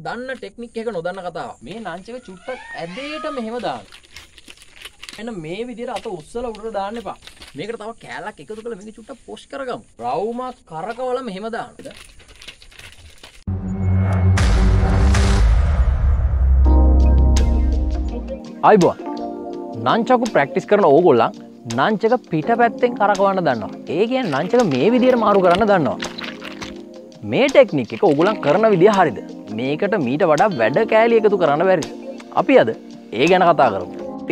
දන්න ටෙක්නික් එක නොදන්න කතාව මේ නංචක චුට්ටක් ඇදේට මෙහෙම දාන්න. එන මේ විදිර අත උත්සල උඩට දාන්න එපා. මේකට තව කෑලක් එකතු කළ මේ චුට්ට පොෂ් කරගම්. රවුමක් කරකවල මෙහෙම දාන්නද අයිබවා නංචකු ප්‍රක්ටිස් කරන ඕගොල්ලන් නංචක පිට පැත්තෙන් කරකවන්න දන්නවා. ඒ කිය නංචක මේ විදිර මාරු කරන්න දන්නවා. මේ ටෙක්නික් එක ඔගුලන් කරන විදිහ හරිද මේකට මීට වඩා වැඩ කෑලි එකතු කරන්න බැරි අපි අද ඒ ගැන කතා කරු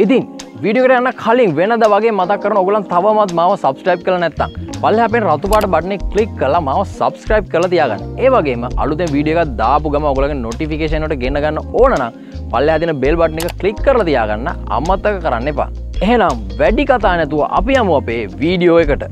ඉතින් විඩියට යන්න කලින් වෙනද වගේ මතක් කරන ඔගලන් තවමත් මාව සබස්ක්‍රයිබ් කළ නැත්තම් පල්ල අපේ රතුපාට බට්න කලික් කලා මාව සබස්ක්‍රයිබ් කළ තියාගන්න. ඒවගේම අලුත වීඩියක දාපු ගම ඔගලගේ නොටිෆිකේෂනට ගෙනගන්න ඕනනම් පල්ල ඇතින බෙල් බට්න එක කලික් කරලා තියාගන්න අම්මත්තක කරන්න එපා. එහෙනම් වැඩි කතා නැතුව අපි යමු අපේ වීඩියෝ එකට.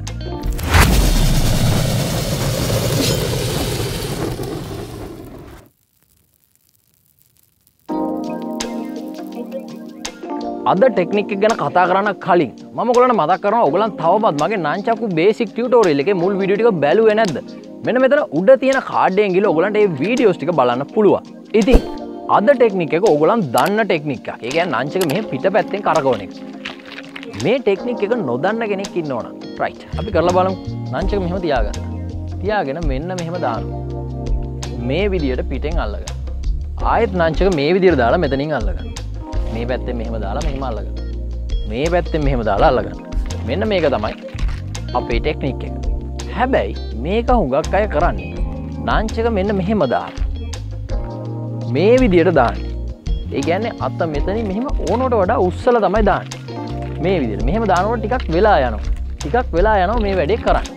අද ටෙක්නික් ගැන කතා කරන්න කලින් ම ගොලන මතක් කරන ඔගලන් තවමත් මගේ නංචකු බේසික් ටියටෝරල් එක මුල් විඩිටික බැලුව නැද මෙන මෙතන උඩ තියෙන කාඩයෙන් ගිල ඔගලන්ට ඒ වීඩියෝස්ටික බලන්න පුළුව ඉතින් අද ටෙක්නික් එක ඔගලන් දන්න ටෙක්නික් එක ගැන් නංචක මේ පිට පැත්තෙන් කරගවනෙක් මේ ටෙක්නික් එක නොදන්න කෙනෙක් ඉන්න ඕන. ප්‍රයි් අපි කරලා බලම්. නංචක මෙහෙම තියාගන්න. තියාගෙන මෙන්න මෙහෙම දාන්න මේ විදියට පිටෙන් අල්ලග ආයත් නංචක මේ විදිර දාලා මෙතනින් අල්ලගන්න. මේ පැත්තෙන් මෙහෙම දාලා මෙහෙම අල්ලගන්න. මේ පැත්තෙන් මෙහෙම දාලා අල්ලගන්න. මෙන්න මේක තමයි අපේ ටෙක්නික් එක. හැබැයි මේක හුඟක් අය කරන්නේ නාංචක මෙන්න මෙහෙම දාල මේ විදියට දාන්න. ඒ ගැන්නේ අත්ත මෙතනි මෙහෙම ඕනොට වඩා උත්සල තමයි දාන්න. මේ විදිර මෙහෙම දානුවට ටිකක් වෙලා යනවා. ටිකක් වෙලා යනවා මේ වැඩේ කරන්න.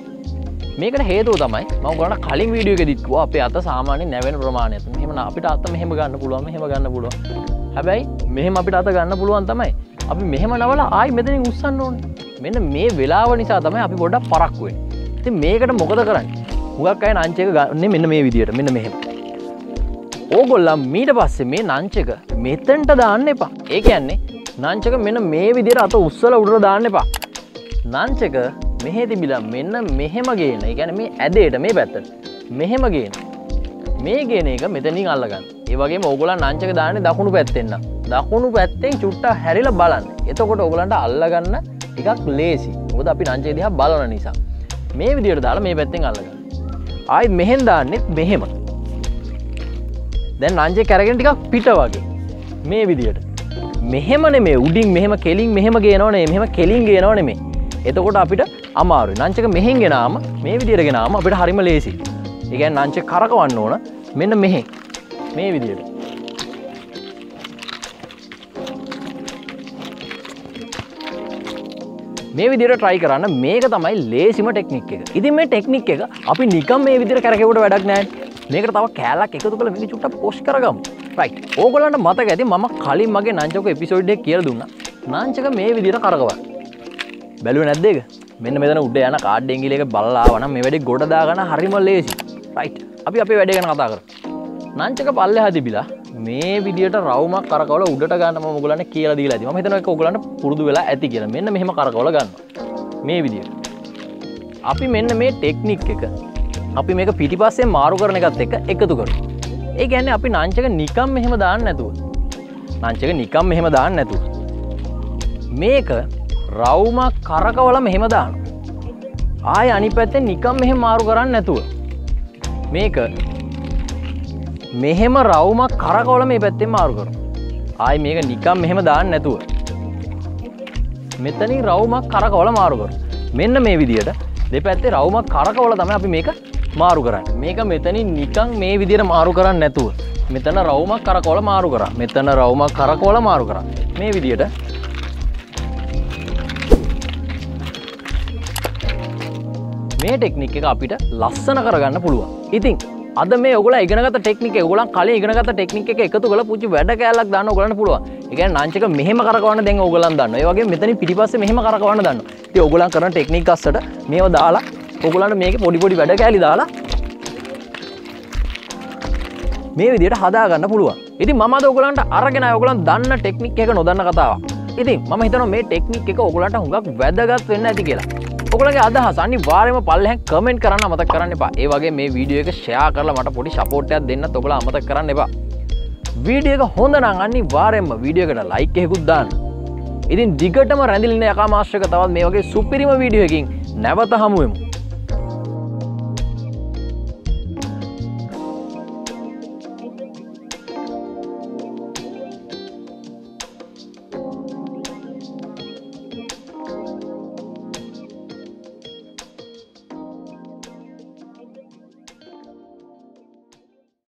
මේකට හේතුව තමයි ම ගන කලින් වීඩියෝ එක දික්ව අප අත සාමානය නැවෙන ප්‍රමාණයත මෙහම අපිට අත්ත මෙහෙම ගන්න පුළුවන් මෙහෙම ගන්න පුළුව හැබැයි මෙහෙම අපිට අත ගන්න පුළුවන් තමයි. අපි මෙහෙම නවල ආයි මෙතනින් උත්සන්න ඕන. මෙන්න මේ වෙලාව නිසා තමයි අපි ගොඩක් පරක්ුවෙන් ති මේකට මොකද කරන්න? හුගක් අය නංචක ගන්න මෙන්න මේ විදියට මෙන්න මෙහෙම. ඕගොල්ලම් මීට පස්සේ මේ නංචක මෙතන්ට දාන්න එපා. ඒ කියන්නේ නංචක මෙන්න මේ විදිර අත උත්සල උඩර දාන්න එපා. නංචක මෙහෙ තිබිලා මෙන්න මෙහෙම ගේන. ගැන මේ ඇදේට මේ පැත්තට මෙහෙම ගේන. මේ ගෙන එක මෙතනින් අල්ලගන්න. ඒවගේ ඔගුල නංචක දාන දකුණු පැත්තෙන්න්න දකුණු පැත්තෙන් චුට්ට හැරිල බලන්න. එතකොට ඔගලන්ට අල්ලගන්න ටිකක් ලේසි. ඔද අපි නංචේ දිහා බලන නිසා. මේ විදියට දාලා මේ පැත්තෙන් අල්ලගන්න. ආයි මෙහෙන් දාන්නෙත් මෙහෙම. දැන් නංචේ කැරගෙන ටිකක් පිට වගේ. මේ විදියට. මෙහෙමන මේ උඩින් මෙහෙම කෙලින් මෙහෙම ගේනවනේ මෙහෙම කෙලින් ගේනවන මේ එතකොට අපිට අමාරු නංචක මෙහෙන් ගෙනාම මේ විදියට ගෙනාම අපිට හරිම ලේසි එකන් නංච කරකවන්න ඕන. මෙන්න මෙහෙ. මේ විදියට. මේ විදිර ට්‍රයි කරන්න මේක තමයි ලේසිම ටෙක්නික් එක. ඉති මේ ටෙක්නික් එක අපි නිකම් මේ විදිර කැරකවට වැඩක් නෑ මේක තව කෑලක් එකතු කළ මේ චුට්ට පොෂ් කරගම්. රයි් ඕගලන්ට මතක ඇති ම කලින් මගේ නංචක එපිසෝඩ්ඩ කියර දුන්න. නාංචක මේ විදිර කරකවා බැලුව නැද්දක මෙන්න මෙතන උඩ යන කාඩ්ඩෙංගිලක බල්ලාවන මේ වැඩි ගොඩදාගන හරිම ලේසි රයි් අපි අපේ වැඩගෙන කතා කර නංචක පල්ල හතිබිලා මේ විදිට රවම කරකවල උඩට ගන්න මුගලන කියලා දී ම හිතන එක ඔගලන්න පුරදු වෙලා ඇති කියලා. මෙන්න මෙහම කරකවල ගන්න මේ විදිට අපි මෙන්න මේ ටෙක්නික් එක අපි මේක පිටිපස්සේ මාරු කරන එකත් එක එකතු කරු ඒ ගැන්න අපි නංචක නිකම් මෙහෙම දාන්න නැතුව. නංචක නිකම් මෙහෙම දාන්න නැතුව. මේක රවුමක් කරකවල මෙහෙම දාන ආය අනි පැත්තෙන් නිකම් මෙහෙම මාරු කරන්න නැතුව. මේක මෙහෙම රවුමක් කරකවල මේ පැත්තෙන් මාරු කරු ආය මේක නිකම් මෙහෙම දාන්න නැතුව. මෙතනින් රවුමක් කරකවල මාරුකර මෙන්න මේ විදියට දෙපැත්තේ රවුමක් කරකවල තම අපි මේක මාරු කරන්න. මේක මෙතනින් නිකං මේ විදිර මාරු කරන්න නැතුව. මෙතන රවුමක් කරකොල මාරු කර. මෙතන රවුමක් කරකෝල මාරු කර. මේ විදියට මේ ටෙක්නික් එක අපිට ලස්සන කරගන්න පුළුවන්. ඉතින් අද මේ ඔගල ඉගෙනගත ටෙක්නික ගොලන් කල ඉගෙනගත ටෙක්නික එක එකතු කළ පුචි වැඩ කෑලක් දන්න ගලන්න පුළුව එක නාංචක මෙහම කරවන්න දැන් ඔගලන් දන්න වගේ මෙතන පිටිපස්ස මෙහම කරවන්න දන්න ති ඔගලන් කරන ටෙක්නික් අස්සට මේ දාලා ඔගලන්ට මේක පොඩිපොඩි වැඩ කෑලි දාලා මේ විදිට හදාගන්න පුළුවන්. ඉති ම ඔගලන්ට අරගෙන ඔගලන් දන්න ටෙක්නික් එක නොදන්න කතාව ඉතින් ම හිතන මේ ටෙක්නික් එක ඔගලන්ට හුඟක් වැදගත් වෙන්න ඇති කියලා. ඔකලගේ අදහස් අනිවාර්යම පල්ලෙන් කමෙන්ට් කරන්න අමතක කරන්න එපා. ඒ වගේ මේ වීඩියෝ එක ෂෙයා කරලා මට පොඩි සපෝට් එකක් දෙන්න ඔයගොල්ලෝ අමතක කරන්න එපා. වීඩියෝ එක හොඳ නම් අනිවාර්යයෙන්ම වීඩියෝ එකට ලයික් එකකුත් දාන්න. ඉතින් දිගටම රැඳිලින්න යකා මාශ්‍රක තවත් මේ වගේ සුපිරිම වීඩියෝ එකකින් නැවත හමුවෙමු.